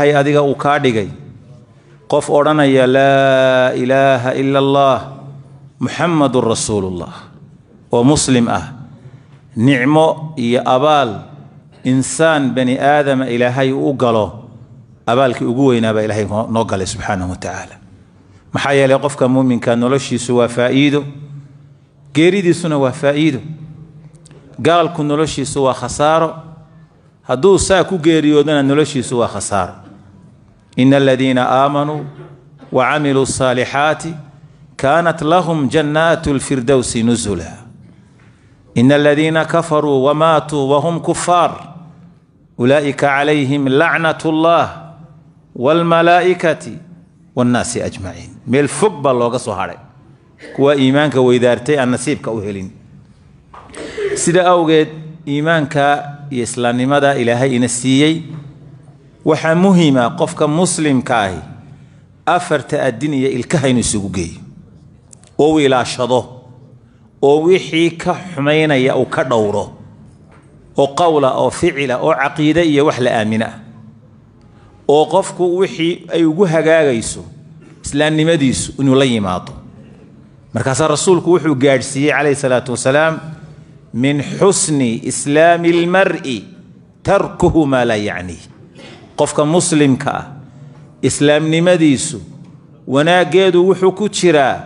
hay adiga uu kaa dhigay qof odhanaya laa ilaaha ila allah muxammadun rasuulullah oo muslim ah nicmo iyo abaal insaan bani aadama ilaahay uu galo abaalkii ugu weynaabaa ilaahay noo galay subxaanahu wa tacaala maxaa yeelay qofka muuminka noloshiisu waa faa'iido geeridiisuna waa faa'iido gaalku noloshiisu waa khasaaro hadduu saa ku geeriyoodana noloshiisu waa khasaaro إن الذين آمنوا وعملوا الصالحات كانت لهم جنات الفردوس نزلا. إن الذين كفروا وماتوا وهم كفار أولئك عليهم لعنة الله والملائكة والناس أجمعين. من الفقب الله لوغا سوهاري كوا إيمانك ويدارتي أن نسيبك أهلين سيدا أوغيد إيمانك يسلاني مدى إلهي نسيي waxaa muhima qofka muslimka ahi afarta adin iyo ilkaha inuu isugu geeyo oo u ilaashado oo wixii ka xumaynaya uu ka dhowro oo qowla oo ficila oo caqiide iyo wax la aamina ah oo qofku wixii ay ugu hagaagayso islaamnimadiisu inuu la yimaado. Markaasaa rasuulku wuxuu gaadhsiiyey calayhi salaatu wasalaam min xusni islaami almar'i tarkuhu maa laa yacniih qofka muslimka ah islaamnimadiisu wanaaggeedu wuxuu ku jiraa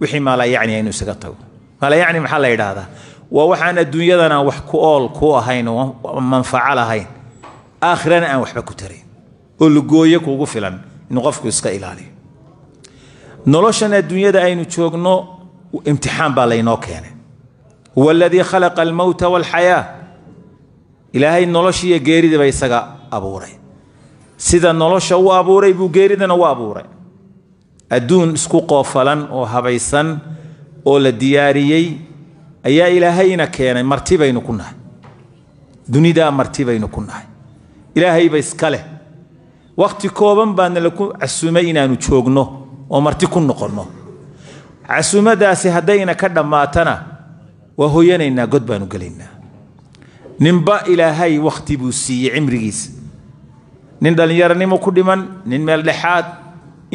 wixii maalaa yacniya inuu isaga tago. Maalaa yacni maxaa la yidhaahdaa? Waa waxaan adduunyadana wax ku ool ku ahayn manfaco lahayn aakhirana aan waxba ku tarayn. Oo lugooye kuugu filan inuu qofku iska ilaaliyo. Noloshan adduunyada aynu joogno imtixaan baa laynoo keenay. Huwa aladii khalaqa almowta walxayaa. Ilaahay noloshiiyo geeridaba isaga abuuray sida nolosha u abuuray buu geeridana u abuuray. Adduun isku qoofalan oo habaysan oo la diyaariyey ayaa ilaahayna keenay marti baynu ku nahay. Dunidaa marti baynu ku nahay. Ilaahayba iska leh. Wakhti kooban baana laku casumay inaannu joogno oo marti ku noqonno. Casumadaasi haddayna ka dhammaatana waa hoyanaynaa god baanu gelaynaa. Ninba ilaahay wakhti buu siiyey cimrigiisa nin dhallinyaronimo ku dhiman nin meel dhexaad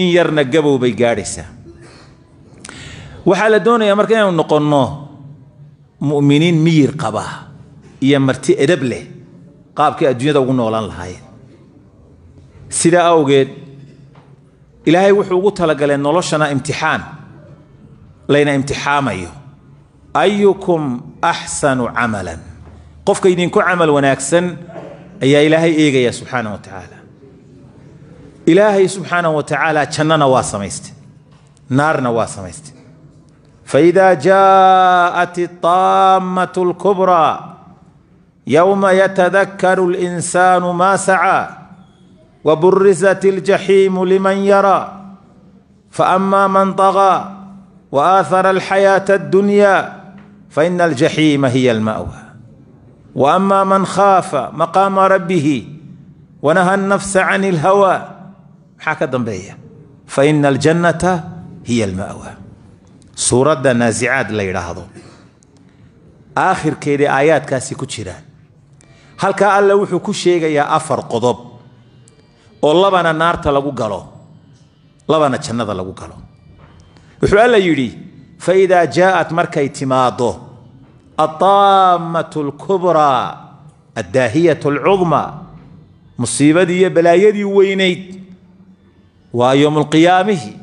in yarna gabow bay gaadhaysaa waxaa la doonayaa marka inaanu noqonno mu'miniin miyir qaba iyo marti edab leh qaabkii adduunyada ugu noolaan lahaayeen. Sidaa awgeed ilaahay wuxuu ugu talagalay noloshana imtixaan layna imtixaamayo. Ayukum axsanu camalan. Qofka idinku camal wanaagsan ayaa ilaahay eegaya subxaana wa tacaala ilaahay subxaana wa tacaala jannana waa samaystay faإida jaaءat الطaamaة الكubrى yowma yatadakaru الإnsaanu ma sacىa وبرزت الجحيم لمن يرى. فأما من طغى وآثر الحياة الدنيا فإن الجحيم هي المأوى. وأما من خاف مقام ربه ونهى النفس عن الهوى maxaa ka dambeeya? Faina aljannata hiya alma'wa. Suuradda naasicaad la yidhaahdo. Aakhirkeeday aayaadkaasi ku jiraan. Halkaa alla wuxuu ku sheegayaa afar qodob oo labana naarta lagu galo labana jannada lagu galo. Wuxuu alla yidhi faidaa jaa'at markay timaado aطaamatu lkubraa addaahiya alcudmaa musiibadii iyo balaayadii weynayd waa yowmulqiyaamihi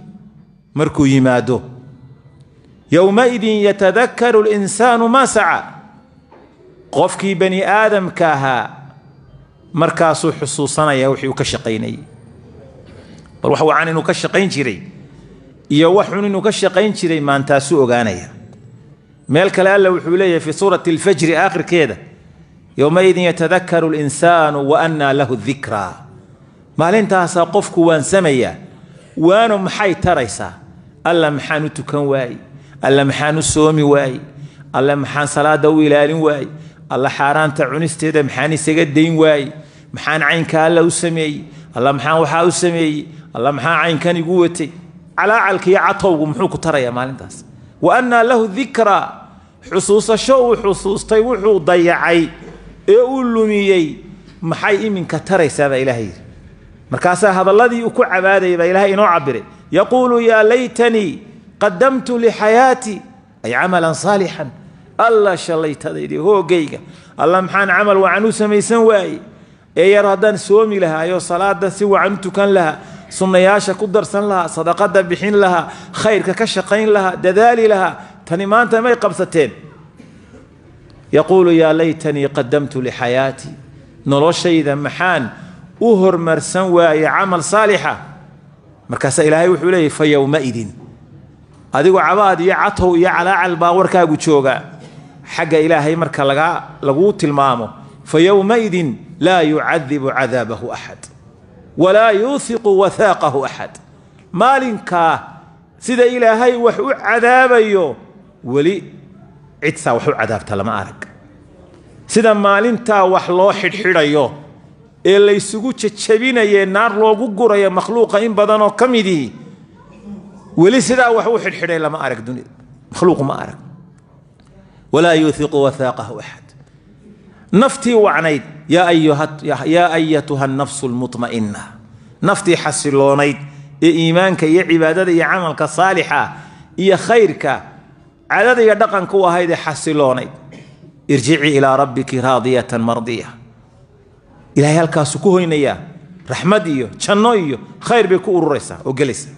markuu yimaado. Yowmaidin yatadakaru اlinsaanu ma saca. Qofkii bani aadamka ahaa markaasuu xusuusanaya wixii uu ka shaqaynayey bal wax wacan inuu ka shaqayn jiray iyo wax xun inuu ka shaqayn jiray maantaasuu ogaanaya. Meel kale alla wuxuu leeyahay fii suurati alfajri aakhirkeeda yowmaidin yatadakaru linsaanu wa lahu dikraa maalintaasaa qofku waansamaya waano maxay taraysaa? Alla maxaan tukan waaye alla maxaan soomi waaye alla maxaan salaada u ilaalin waaye alla xaaraanta cunisteeda maxaan isaga dayn waaye maxaan caynka alla u sameeyey? Alla maxaan waxaa u sameeyey? Alla maxaa caynkan igu watay? Calaacalka iyo catowgu muxuu ku tarayaa maalintaas. Wa annaa lahu dikraa xusuusasho uu xusuustay wuxuu dayacay ee uu lumiyey. Maxay iminka taraysaabaa ilaah yidhi markaasaa hadalladii uu ku cabaadayay baa ilaahay inoo cabiray yaquulu yaa laytanii qadamtu lixayaatii ay camalan saalixan alla shallaytadaydii hoogayga. Alla maxaan camal wacan u samaysan ee yar haddaan soomi lahaayo salaada si wacan u tukan sunnayaasha ku darsan lahaa sadaqada bixin lahaa khayrka ka shaqayn lahaa dadaali lahaa tani maanta may qabsateen. Yaquulu yaa laytanii qadamtu lixayaatii noloshayda maxaan u hormarsan waaye camal saalixa. Markaasaa ilaahay wuxuu leeyahy fa yowmaidin adigoo cabaad iyo catow iyo calaacal baa warkaagu jooga. Xagga ilaahay marka lagaa laguu tilmaamo fa yowmaidin laa yucadibu cadaabahu axad walaa yuuhiqu wathaaqahu axad. Maalinkaa sida ilaahay wax u cadaabayo weli cidsaa wax u cadaabta lama arag. Sida maalintaa wax loo xidhxidhayo ee laysugu jajabinaye naar loogu gurayo makhluuqa in badanoo ka midii. Weli sidaa wax u xidhxidhay lama arag dunida makhluuqu ma arag. Walaa yuuhiqu wathaaqahu axad. Naftii wacnayd yaa ayatuha nafsu lmuma'ina naftii xasiloonayd ee iimaanka iyo cibaadada iyo camalka saalixa iyo khayrka cadada iyo dhaqanka u ahayd ee xasiloonayd. Irjicii ilaa rabbiki raadiyatan mardiya ilahay halkaasuu ku hoynayaa raxmad iyo janno iyo khayr bay ku ururaysaa oo gelaysaa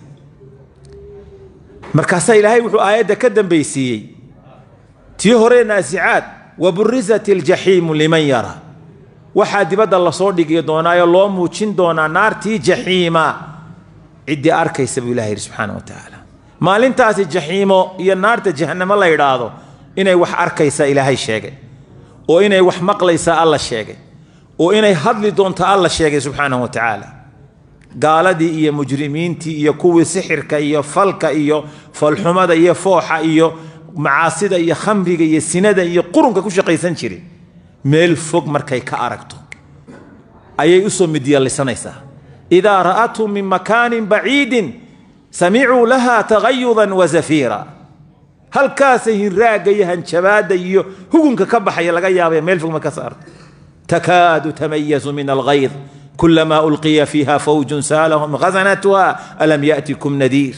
markaasaa ilaahay wuxuu aayadda ka dambaysiiyey. Tii hore naasicaad waburizat iljaxiimu liman yara. Waxaa dibadda la soo dhigi doonaayo loo muujin doonaa naartii jaxiima ciddii arkaysa buu ilaha yidhi subxaana wa tacaala maalintaasi jaxiimo iyo naarta jahanamo la yidhaahdo inay wax arkaysaa ilaahay sheegay oo inay wax maqlaysaa alla sheegay oo inay hadli doonto alla sheegay subxaanahu wa tacaala. Gaaladii iyo mujrimiintii iyo kuwii sixirka iyo falka iyo falxumada iyo fooxa iyo macaasida iyo khamriga iyo sinada iyo qurunka ku shaqaysan jiray meel fog markay ka aragto. Ayay u soo midyallisanaysaa idaa ra'athum min makaanin baciidin samicuu laha tagayudan wa zafiira. Halkaasay hinraagga iyo hanjabaadda iyo hugunka ka baxaya laga yaabaya meel fog marka saarto takaadu tamayazu min alghayd kulamaa ulqiya fiiha fawjun saalahum khazanatuha alam ya'tikum nadiir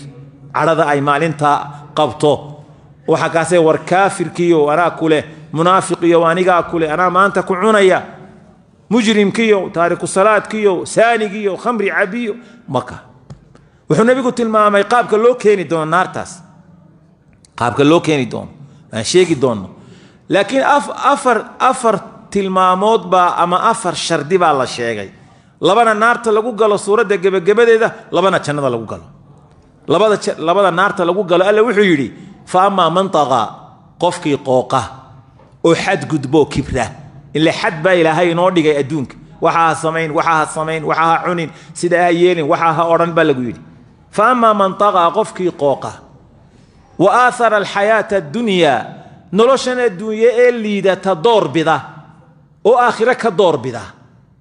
cadhada ay maalintaa qabto waxa kaasee war kaafirkiyo anaa ku leh munaafiqiyo anigaa ku leh anaa maanta ku cunaya mujrimkiyo taariku salaadkiyo saanigiyo khamri cabiyo maka wuxuu nebigu tilmaamay qaabka loo keeni doono naartaas qaabka loo keeni doono aan sheegi doonno laakiin afar afar tilmaamood baa ama afar shardi baa la sheegay. Labana naarta lagu galo suuradda gebagabadeeda labana jannada lagu galo. Labada naarta lagu galo alla wuxuu yidhi fa amaa qofkii qooqa oo xadgudboo kibra ile xad baa ilaahay inoo dhigay adduunka. Waxa ha samayn waxa ha samayn waxa ha cunin sida ha yeelin waxa ha odhan baa lagu yidhi. Fa amaa qofkii qooqa wa aathara alxayaata addunyaa noloshan adduunye ee liidata doorbida oo aakhiro ka doorbida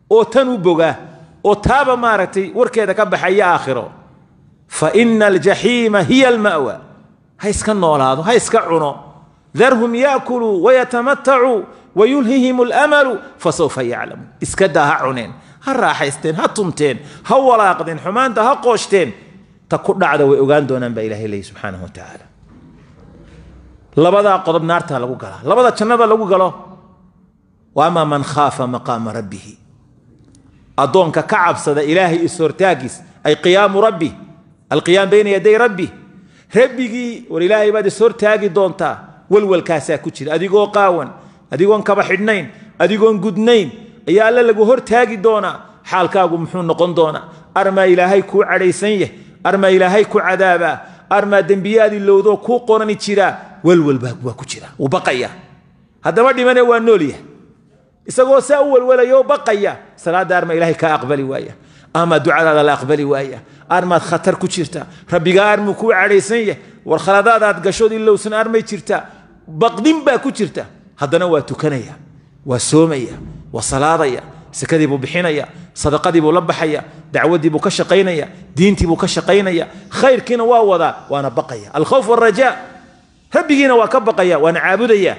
oo tan u boga oo taaba maaragtay warkeeda ka baxaya aakhiro. Fa ina aljaxiima hiya alma'wa. Ha iska noolaado ha iska cuno. Darhum yaakuluu wayatamatacuu wayulhihim alamalu fasawfa yaclamuun iska daa ha cuneen ha raaxaysteen ha tumteen ha walaaqdeen xumaanta ha qooshteen ta ku dhacda way ogaan doonaan baa ilahay leeyi subxaanahu wa tacaala labadaa qodob naartaa lagu galaa labada jannada lagu galo waamaa man khaafa maqaama rabbihi addoonka ka cabsada ilaahay is-hortaagiis ay qiyaamu rabbi alqiyaam bayna yaday rabbi. Rabbigii war ilaahay baad is-hortaagi doontaa walwalkaasaa ku jira. Adigoo qaawan adigoon kaba xidhnayn adigoon gudnayn ayaa alle lagu hortaagi doonaa. Xaalkaagu muxuu noqon doonaa. Armaa ilaahay kuu cadhaysan yah armaa ilaahay ku cadaabaa armaa dembiyaadii lowdoo kuu qorani jiraa walwal baa waa ku jira wuu baqaya haddama dhimane waa noolyahay isagoo saa u walwalayo baqaya salaadda arma ilaahay kaa aqbali waaya ama ducadaada la aqbali waaya. Armaad khatar ku jirta. Rabbigaa armuu kuu cadhaysan yah war gashood ilowsan armay jirta. Baqdin baa ku jirta. Haddana waa tukanaya waa soomaya waa salaadaya sakadii buu bixinaya sadaqadii buu la baxaya dacwadii buu ka shaqaynaya diintii buu ka shaqaynaya khayrkiina waa wadaa waana baqaya. Alkhawf waraja rabbigiina waa ka baqaya waana caabudaya.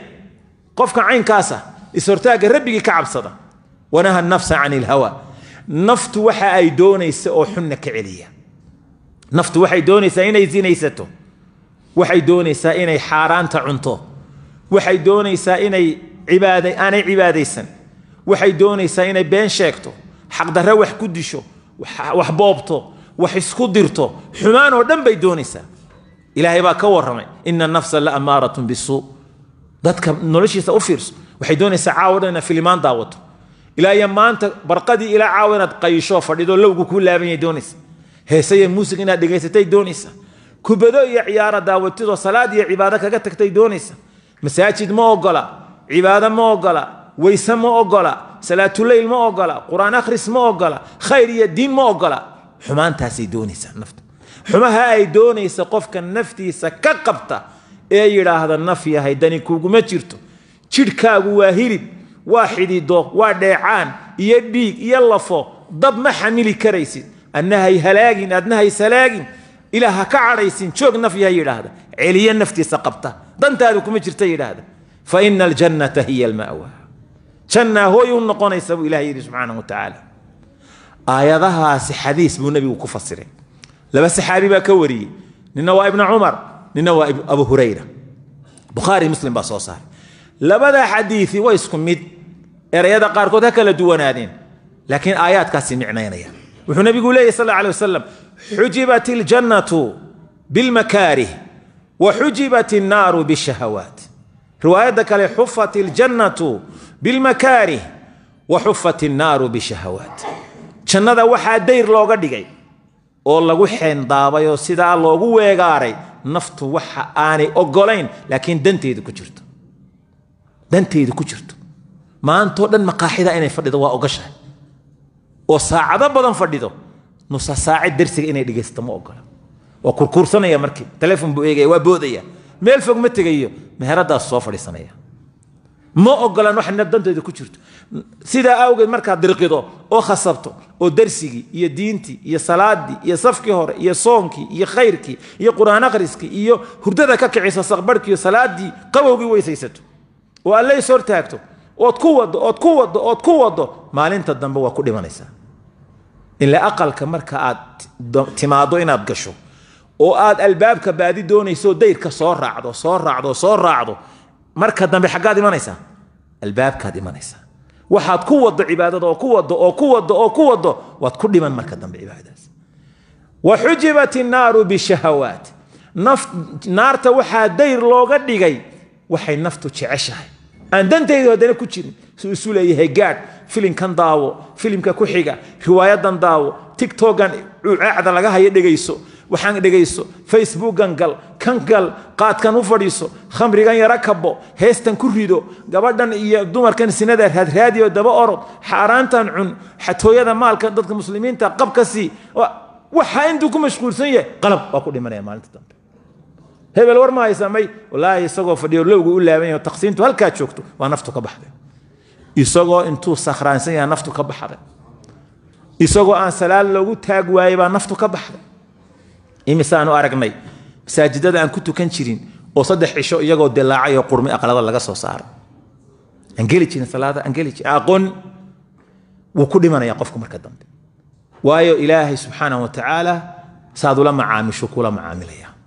Qofka caynkaasa ishortaagga rabbigii ka cabsada. Wanaha nafsa can ilhawa naftu waxa ay doonaysa oo xunna ka celiya. Naftu waxay doonaysaa inay sinaysato waxay doonaysaa inay xaaraanta cunto. Waxay doonaysaa inay aanay cibaadaysan. Waxay doonaysaa inay been sheegto. Xaqdarre wax ku disho wax boobto wax isku dirto. Xumaan oo dhan bay doonaysaa. Ilaahay baa ka warramay ina nafsa la amaaratun bisuu dadka noloshiisa u fiirso waxay doonaysaa caawa dhan inaad filimaan daawato ilaa iyo maanta barqadii ilaa caawa inaad qayisho fadhido lowgu kuu laaban yahay doonaysa. Heese iyo muusig inaad dhegaysatay doonaysa. Kubado iyo ciyaara daawatidoo salaad iyo cibaado kaga tagtay doonaysa. Masaajid ma ogola cibaado ma ogola weyse ma ogola salaatuleyl ma ogola qur'aan akhris ma ogola khayr iyo diin ma ogola xumaantaasay doonaysaa nafta. Xumaha ay doonaysa qofka naftiisa ka qabta ee yidhaahda naf yahay dani kuguma jirto jidhkaagu waa hilib waa xidido waa dheecaan iyo dhiig iyo lafo dab ma xamili karaysid. Adnahay halaagin adnahays halaagin ilaah ha ka cadhaysin joog naf yahay yidhaahda. Celiyo naftiisa qabta dantaadu kuma jirta yidhaahda. Fa ina aljannata hiya alma'wa. Jannaa hooy u noqonaysa buu ilahay yidhi subxaanahu wa aayadahaasi xadiis buu nebigu ku fasiray. Laba saxaabi baa ka wariyey. Nina waa ibna cumar nina waa abu hurayra. Bukhaari muslim baa soo saaray labada xadiisi waa isku mid erayada qaarkood ha kala duwanaadeen laakiin aayaadkaasi micnaynaya. Wuxuu nebigu leeyahy sal alay wasalam xujibat iljannatu bilmakaarih wa xujibat innaaru bishahawaat. Riwaayadda kale xufat iljannatu bilmakaarih wa xufat innaaru bishahawaat. Jannada waxaa dayr looga dhigay oo lagu xeendaabay oo sidaa loogu weegaaray naftu waxa aanay ogolayn laakiin danteedu ku jirto danteedu ku jirto. Maantoo dhan maqaaxida inay fadhido waa ogashahay oo saacado badan fadhido. Nusa saace darsiga inay dhegaysto ma ogola waa kurkuursanaya markii. Telefon buu eegaya waa boodaya. Meel fog ma tegayo. Meheradaas soo fadhiisanaya. Ma ogolan wax danteedu ku jirto. Sidaa awgeed markaad dirqido oo khasabto oo darsigii iyo diintii iyo salaadii iyo safkii hore iyo soonkii iyo khayrkii iyo qur'aan akhriskii iyo hurdada ka kiciso saqbarhkii iyo salaadii qabowgii weysaysato oo alle is hortaagto. Ood ku wado ood ku wado ood ku wado maalinta dambe waa ku dhimanaysaa ilaa aqalka marka aad timaado inaad gasho oo aad albaabka baadi doonayso dayrka soo raacdo soo raacdo soo raacdo marka dambe xaggaad imanaysaa albaabkaad imanaysaa waxaad ku wado cibaadada oo ku wado oo ku wado oo ku wado waad ku dhiman marka dambe cibaadadaas wa xujibat innaaru bishahawaat naarta waxaa dayr looga dhigay waxay naftu jeceshahay aan dantaydu haddana ku jirin. Suu isu leeyahay filimkan daawo filimka ku xiga riwaayadan daawo tigtogan cucaacda laga hayo dhegayso waxaan dhegayso facebookan gal kan gal qaadkan u fadhiiso khamrigan yaro kabo heestan ku rido gabadhan iyo dumarkan sinada raadraadiyo daba orod xaaraantan cun xatooyada maalka dadka muslimiinta qab ka sii waxa intuu ku mashquulsan yahay qalab waa ku dhimanaya maalinta dambe hebel war ma haysamay. Walaahi isagoo fadhiyo lowgu u laaban yahay taqsiintu halkaa joogto waa naftu ka baxday. Isagoo intuu sakhraansan yahay naftu ka baxday. Isagoo aan salaad loogu taag waayey baa naftu ka baxday. Imisaanu aragnay masaajidada aan ku tukan jirin oo saddex cisho iyagoo dilaacay oo qurmi aqlada laga soo saaray. Aan geli salaada aan geli aqoon wuu ku dhimanaya qofku marka dambe. Waayo ilaahay subxaanahu wa tacaala saad macaamisho kula macaamilaya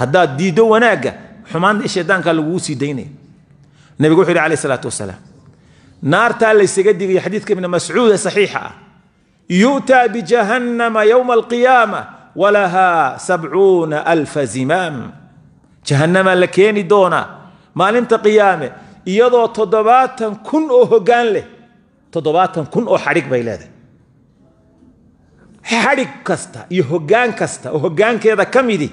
haddaad diiddo wanaagga xumaanta shaydaanka lagugu sii daynaya nabigu wuxuu yidhi alayh salaatu wasalaam naartaa laysaga digaya xadiidka ibni mascuud ee saxiixa ah. Yu'taa bijahannama yowma alqiyaama walahaa sabcuuna alfa zimaam. Jahannama la keeni doonaa maalinta qiyaame iyadoo toddobaatan kun oo hoggaan leh toddobaatan kun oo xadhig bay leedahay. Xadhig kasta iyo hoggaan kasta oo hoggaankeeda ka midi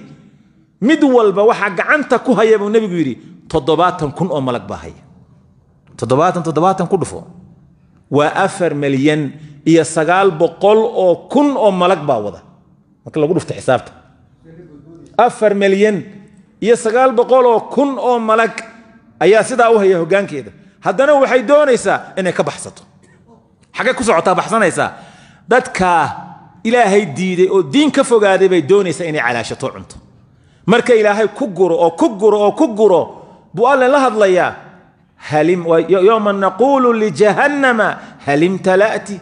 mid walba waxaa gacanta ku haya buu nebigu yidhi toddobaatan kun oo malag baa toddobaatan toddobaatan ku dhufo. Waa afar milyan iyo sagaal boqol oo kun oo malag baa wada. Marka lagu dhufto xisaabta. Afar milyan iyo sagaal boqol oo kun oo malag ayaa sidaa u haya hoggaankeeda haddana waxay doonaysaa inay ka baxsato. Xaggay ku socotaa baxsanaysaa. Dadkaa ilaahay diiday oo diin ka fogaaday bay doonaysaa inay calaashato cunto marka ilaahay ku guro oo ku guro oo ku guro buu allen la hadlayaa. Yoma naquulu ljahannama hal imtala'ti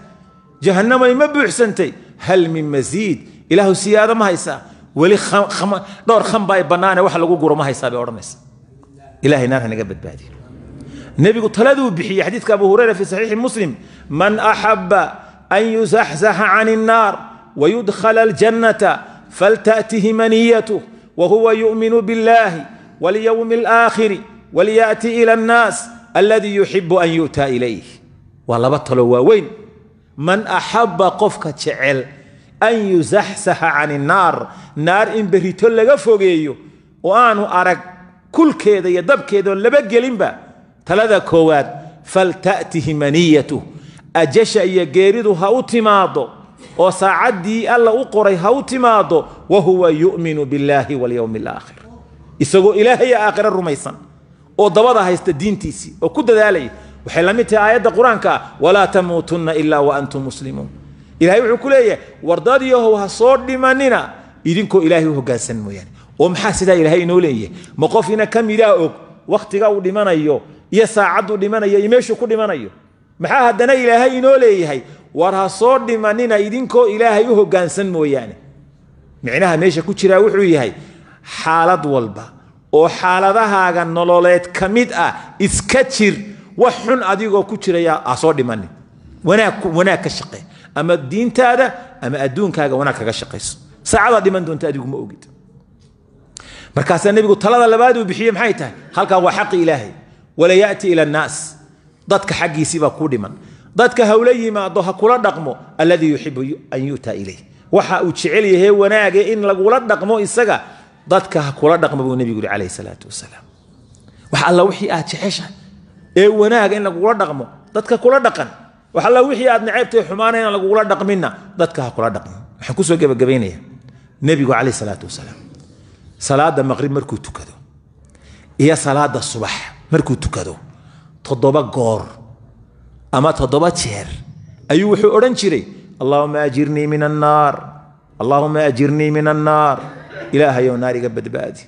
jahanamay ma buuxsantay. Hal min masiid ilaahu siyaado ma haysaa. Weli dhowr khanbaay bannaane wax lagu guro ma haysaa bay odhanaysa ilahay naar hanaga badbaadiyo nebigu taladuu bixiyey xadiidka abu hurayra fii saxiixi muslim man axabba an yusaxsaxa can innaar wayudkhala aljannata falta'tihi maniyatuh wahuwa yu'minu biاllahi walyowmi اlآakhiri walyaأti ilى الnaas alladii yuxibu an yu'ta ilayh waa laba talo waaweyn man axaba qofka jecel an yusaxsaxa can الnaar naar in berito laga fogeeyo oo aanu arag kulkeeda iyo dabkeeda oo laba gelinba talada koowaad falta'tihi maniyatu ajasha iyo geeridu ha u timaado oo saacaddii alla u qoray ha u timaado وهو يؤمن بالله واليوم الآخر. إسوغو إلهي آخر الرميسان. أو دبضا هايست الدين تيسي. أو كد ذالي وحلمت آيات القرآن كا. ولا تموتن إلا وأنتم مسلمون. إلهي وعقول إيه ورداد يهو هصور لمنين إذنكو إلهي هو قاسن مويان ومحاسدا إلهي نولي. إيه مقوفنا كم إلهي وقت قاو لمن إيه يسا عدو لمن إيه يميشو كل لمن إيه محاها دنا إلهي نولي إيه ورها صور لمنين إذنكو إلهي هو قاسن مويان micnaha meesha ku jiraa wuxuu yahay xaalad walba oo xaaladahaaga nololeed ka mid ah iska jir wax xun adigoo ku jiraya ha soo dhimanin wanaag ka shaqee ama diintaada ama adduunkaaga wanaag kaga shaqayso saacadaad dhiman doonta adigu ma ogid. Markaasaa nebigu talada labaad uu bixiyey maxay tahay? Halkaa waa xaqi ilaahay. Wala yaati ila annaas. Dadka xaggiisiibaa kuu dhiman. Dadka hawla yimaado ha kula dhaqmo. Alladii yuxibu an yu'ta ilayh waxa uu jecel yahay wanaage in lagula dhaqmo isaga. Dadka kula dhaqmo buu nebigu yidhi calayhi salaatu wasalaam. Wax alla wixii aad jeceshahay ee wanaaga in lagula dhaqmo dadka kula dhaqan. Wax alla wixii aad naceebtay xumaana inaan lagula dhaqminna dadka kula dhaqmo. Waxaan ku soo gebagabaynaya nebigu calayhi salaatu wasalaam. Salaada maqrib markuu tukado iyo salaada subax markuu tukado toddoba goor ama toddoba jeer ayuu wuxuu odhan jiray allahuma ajirnii min annaar allahuma ajirnii min annaar ilaahayow naar iga badbaadi.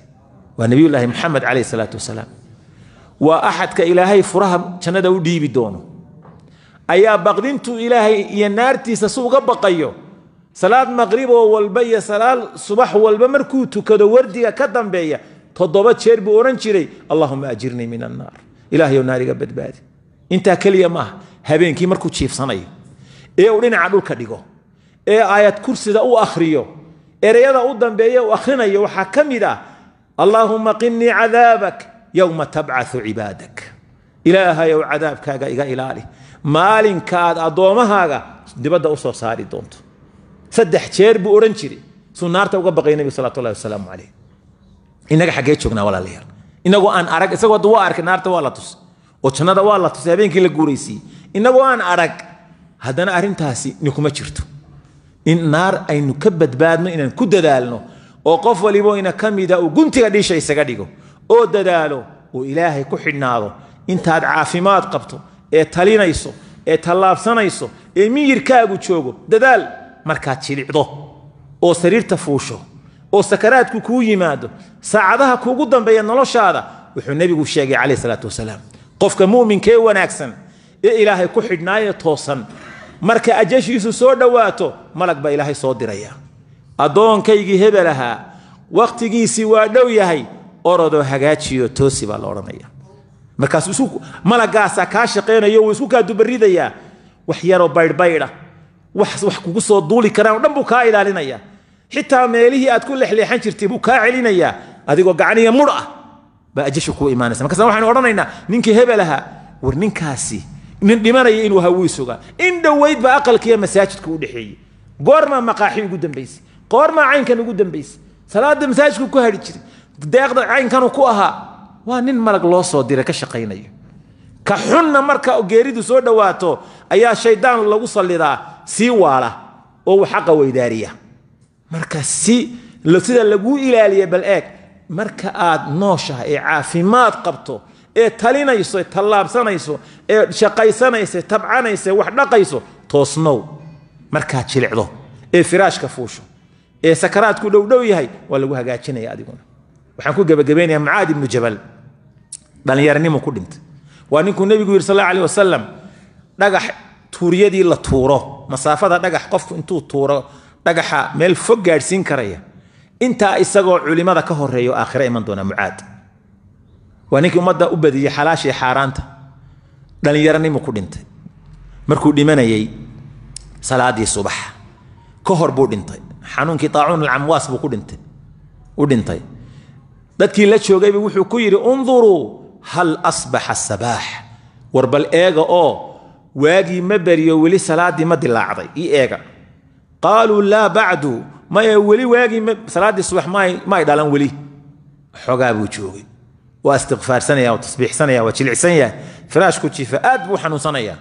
Waa nebiyullaahi maxamed calayhi salaatu wasalaam. Waa axadka ilaahay furaha jannada u dhiibi doono. Ayaa baqdintuu ilaahay iyo naartiisa si uga baqayo. Salaad maqriboo walba iyo salaad subax walba markuu tukado wardiga ka dambeeya toddoba jeer buu odhan jiray allahuma ajirnii min annaar ilaahayow naar iga badbaadi. Intaa keliya ee uu dhinaca dhulka dhigo ee aayad kursida u akhriyo ereyada u dambeeya uu akhrinayo waxaa ka mid ah allaahuma qinii cadaabak yowma tabcau cibaadak ilaahayow iga ilaali. Maalinka aad addoommahaaga dibadda u soo saari doonto. Saddex jeer buu odhan jiray. Suu uga baqay nebigu salawatu llahi wasalaamu calayh. Innaga xaggee joognaa walaalayaal inagoo aan arag isagoo waa arkay naarta waa la oo jannada waa la habeenkii la guuraysiiyey inagoo aan arag haddana arrintaasi ninkuma jirto. In naar aynu ka badbaadno inaan ku dadaalno oo qof walibo ina ka mida uu guntiga dhisha isaga dhigo oo dadaalo uu ilaahay ku xidhnaado intaad caafimaad qabto ee talinayso ee tallaabsanayso ee miyirkaagu joogo dadaal markaad jilicdo oo sariirta fuusho oo sakaraadku kuu yimaado saacadaha kuugu dambeeya noloshaada wuxuu nebigu sheegay calayh salaatu wasalaam. Qofka mu'minkee wanaagsan ee ilaahay ku xidhnaaye toosan marka ajashiisu soo dhowaato malag baa ilaahay soo diraya. Addoonkaygii hebel ahaa waa dhow yahay orodoo hagaajiyo toosi baa la odhanaya. Markaas malagaasaa kaa shaqaynayo wuu isku kaa dubaridayaa wax yaroo baydhbaydha wax kugu soo duuli karaan o dhan buu ilaalinaya. Xitaa meelihii aad ku lexleexan jirtay buu kaa celinayaa adigoo gacniya mudh ah baa ajashu kuu imaanaysa. Markaas waxaynu odhanaynaa ninkii hebel war ninkaasi nin dhimanaya inuu hawii sugaa. In dhoweyd baa aqalkiiyo masaajidka u dhexeeyey. Goormaa maqaaxi ugu dambaysay. Goormaa caynkan ugu dambaysay. Salaada masaajidku ku hadhi jiray. Deeqda caynkanu ku ahaa. Waa nin malag loo soo diray ka shaqaynayo. Ka xunna marka geeridu soo dhowaato ayaa shaydaan lagu sallidaa sii waala oo uu xaqa weydaariya marka si sida laguu ilaaliya bal eeg marka aad nooshahay ee caafimaad qabto ee talinayso tallaabsanayso ee shaqaysanaysa tabcanaysa wax dhaqayso toosnow. Markaad jilicdo ee firaashka fuusho ee sakaraadku dhowdhow yahay waa lagu hagaajinaya adiguna. Waxaan ku gebagabaynayaa mucaad ibnu jabal. Dhallinyaranimu ku dhintay waa ninkuu nebigu yidhi sal alla alih wasalam dhagax tuuryadii la tuuro masaafada dhagax qofku intuu tuuro dhagaxa meel fog gaadhsiin karaya. Intaa isagoo culimada ka horeeyo aakhira iman doona mucaad waa ninkii ummadda u badiyey xalaashii xaaraanta. Dhallinyaranimuu ku dhintay. Markuu dhimanayey salaadii subax ka hor buu dhintay. Xanuunkii taacuun alcamwaas buu ku dhintay. U dhintay. Dadkii la joogayba wuxuu ku yidhi unduruu hal asbaxa sabaax? War bal eega oo waagii ma beriyo weli salaaddii ma dilaacday ii eega. Qaaluu laa bacdu maya weli waagii salaaddii subax ma ay dhalan weli. Xogaa buu joogay waa istiqfaarsanaya waa tasbiixsanaya waa jilicsan yahay firaashku jiifa aad buu xanuunsanayaa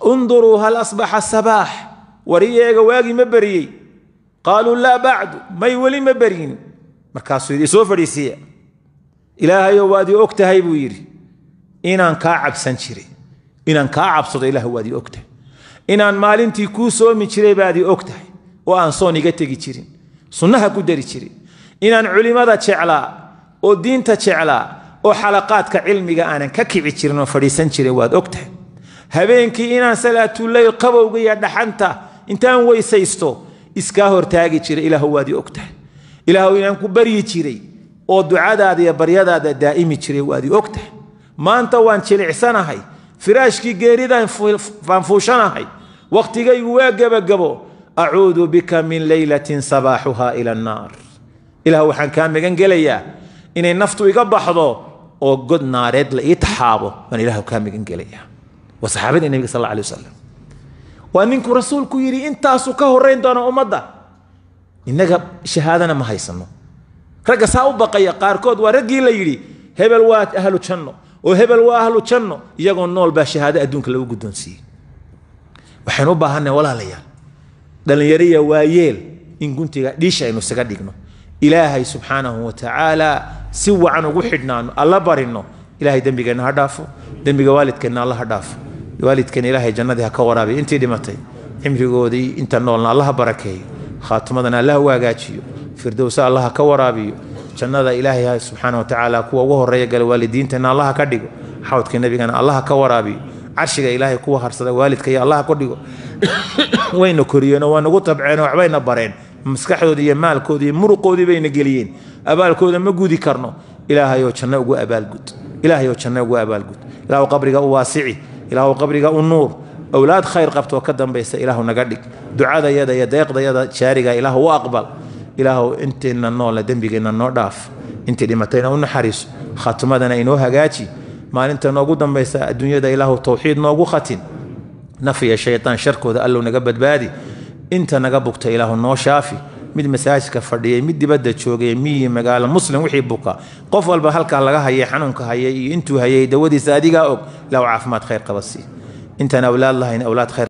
unduruu hal asbaxa sabaax. War ii eega waagii ma beriyey qaaluu laa bacdu may weli ma beryin markaasuu yidhi isoo fadhiisiya ilaahayo waad ii og tahay buu yidhi. Inaan kaa cabsan jiray inaan kaa cabsado ilaah waad ii og tahay inaan maalintii kuu soomi jiray baad ii og tahay oo aan soon iga oo diinta jeclaa oo xalaqaadka cilmiga aanan ka kici jirin oo fadhiisan jiray waad og tahay habeenkii inaan salaatuleyl qabowga iyo dhaxanta intaan weysaysto iskaa hortaagi jiray ilaahu waad ii og tahay ilaahu inaan ku baryi jiray oo ducadaada iyo baryadaada daa'imi jiray waad ii og tahay maanta waan jilicsanahay firaashkii geeridaan baan fuushanahay wakhtigaygu waa gebagabo. Acuudu bika min leylatin sabaaxuha ila annaar ilaah waxaan kaa magan gelayaa inay naftu iga baxdo oo god naareed la ii taxaabo baan ilahu kaa magan gelayaa. Waa saxaabadii nebiga sal alay wasalam waa ninkuu rasuulku yidhi intaasuu ka horrayn doona ummadda. Innaga shahaadana ma haysano ragga saa u baqaya qaarkood waa raggii la yidhi hebel waa ahlu janno oo hebel waa ahlu janno. Iyagoo nool baa shahaado adduunka lagu guddoonsiiyey. Waxaynu u baahanay walaalayaal dhallinyariya waa in guntiga dhiisha aynu isaga dhigno. Ilaahay subxaanahu wa tacaala si wacan ugu xidhnaano alla barino ilahay dembigeenna ha dhaafo. Dembiga waalidkeenna alla ha dhaafo. Waalidkeena ilaahay jannadii ha ka waraabiyo intii dhimatay cimrigoodii inta noolna allaha barakeeyo. Khaatimadana allaha u hagaajiyo firdowsa allaha ka waraabiyo. Jannada ilaahay subxaana wa tacaala kuwa ugu horreeya gala waalidiinteenna allaha ka dhigo. Xawdka nebigana allaha ka waraabiyo. Carshiga ilaahay kuwa harsada waalidka allaha ka dhigo. Wayna koriyeenoo waa nagu tabceenoo waxbayna bareen maskaxdooda iyo maalkooda iyo muruqoodii bayna geliyeen. Abaalkooda ma gudi karno. Ilaahayoo janno ugu abaalgud ilaahayoo janno ugu abaalgud ilaahu qabriga u waasici. Ilaahu qabriga u nuur. Awlaad khayr qabtoo ka dambaysa ilaahu naga dhig. Ducadayada iyo deeqdayada jaariga ilaahu u aqbal. Ilaahu inteenna noolna dembigeenna noo dhaaf. Intii dhimatayna u naxariiso khatimadana inoo hagaaji. Maalinta noogu dambaysa adduunyada ilaahu towxiid noogu khatin. Naf shaytaan sharkooda allow naga badbaadi inta naga bugta ilaahu noo shaafi mid masaajidka fadhiyay mid dibadda joogay miyi magaalo muslim wixii buka. Qof walba halkaa laga hayay xanuunka hayay iyo intuu hayay dawadiisa adigaa og ilaahu caafimaad khayr qaba sii. Intaan awlaad lahayn awlaad khayr